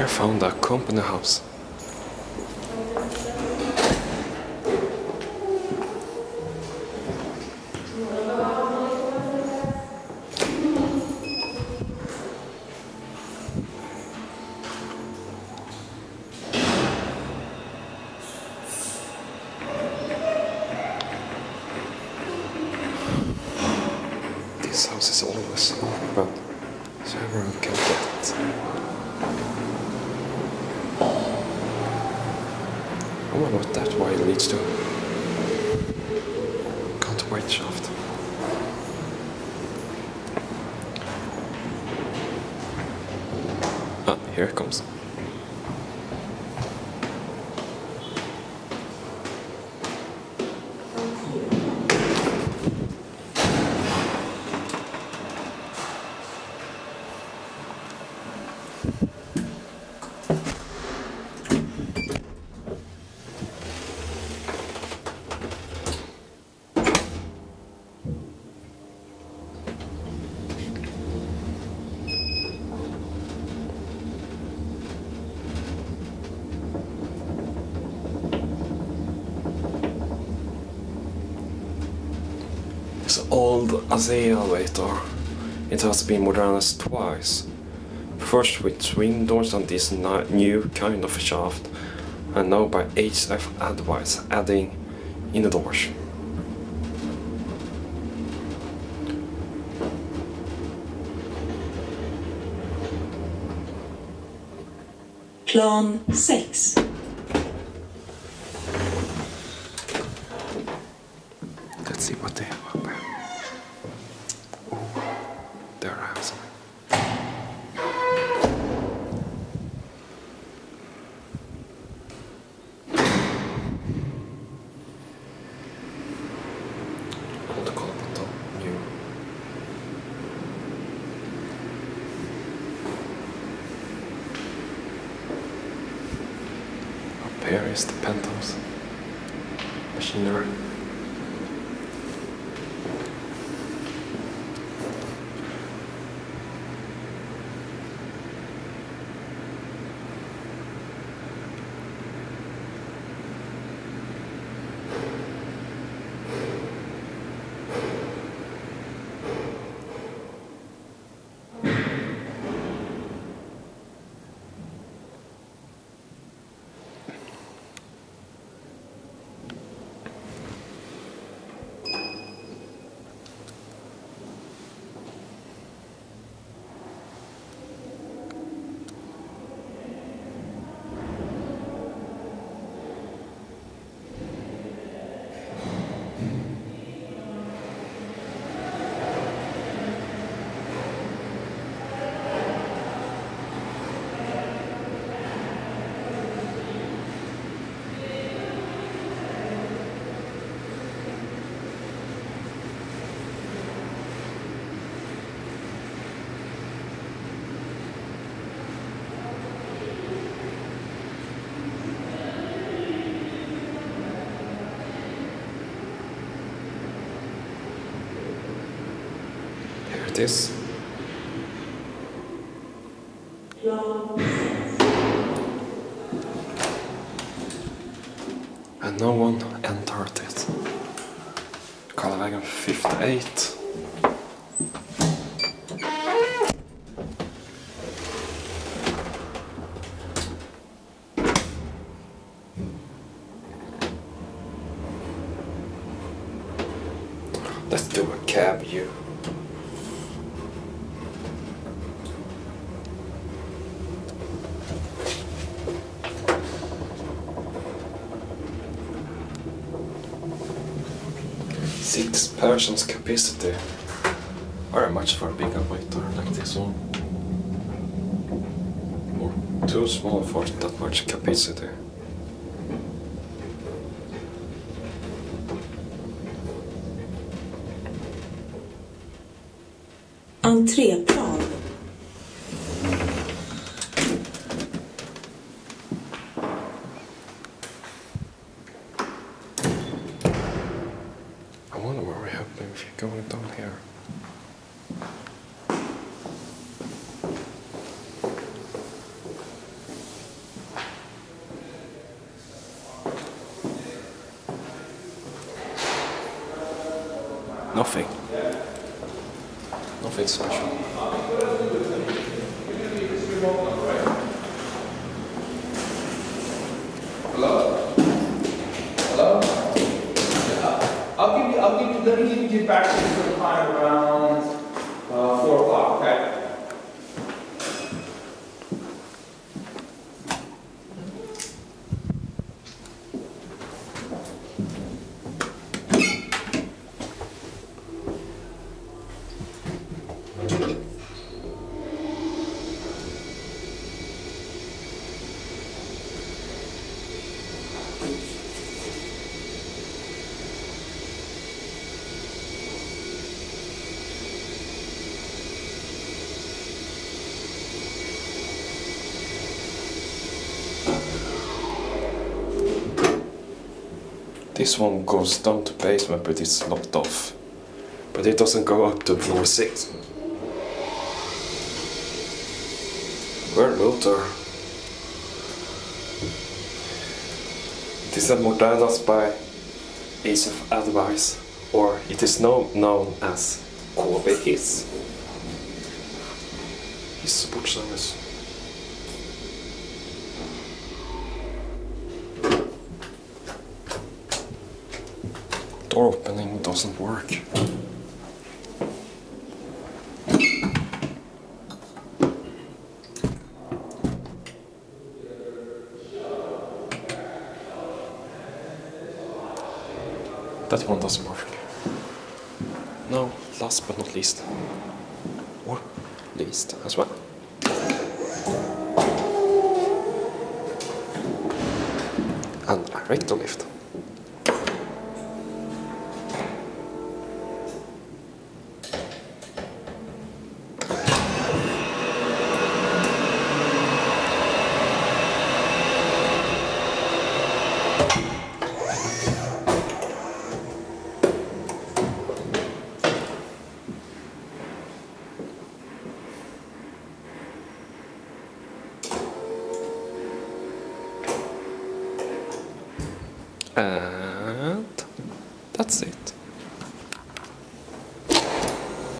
Here found a company house. This house is always open, so everyone can get it. I wonder what that way leads to. Can't wait shaft. Ah, here it comes. Old elevator. It has been modernized twice. First with swing doors on this new kind of shaft, and now by HF Advice adding in the doors. Plan 6. Here is the penthouse. Machinery. Here it is. And no one entered it. Karlavägen 58. Let's do a cab view. Six persons capacity. Very much for a big elevator like this one. Or too small for that much capacity. Entréplan. going down here? Nothing. Nothing special. Let me give you back to you sometime around, This one goes down to basement, but it's locked off. But it doesn't go up to floor six. Where motor? It is Modernas by Ace of Advice, or it is now known as KB Hiss. Hissportservice. Door opening doesn't work. That one doesn't work. No, last but not least. Or least as well. And a rectal lift. And that's it.